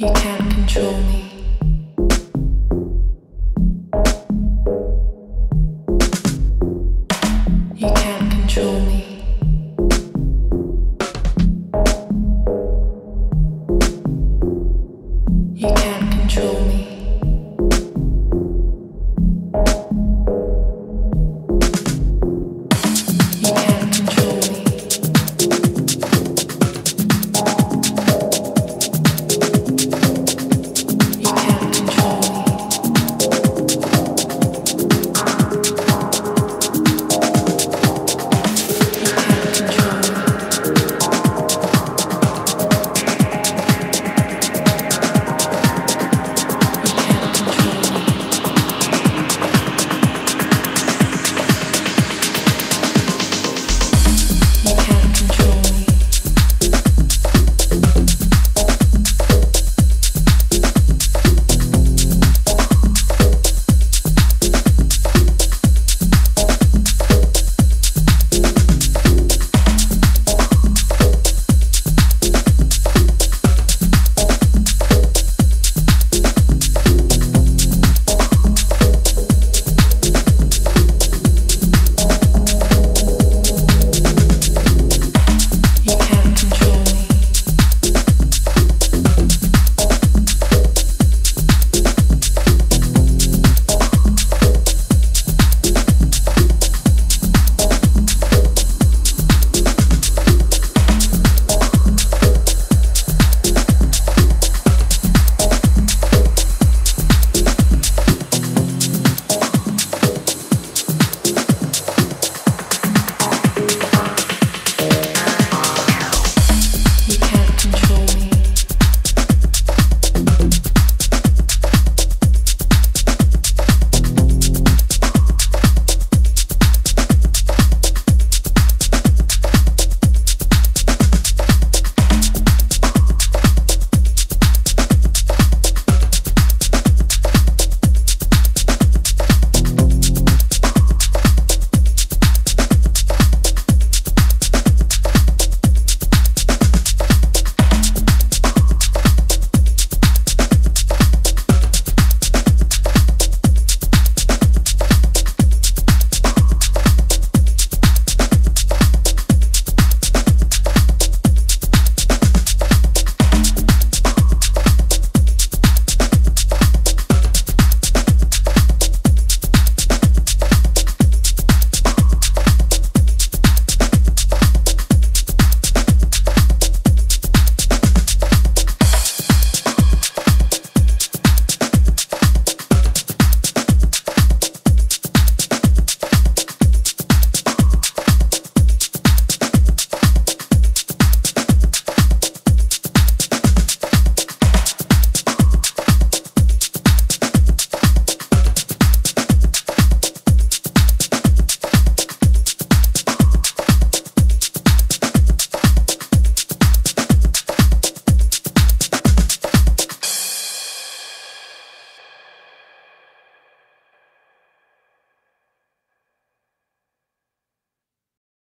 You can't control me.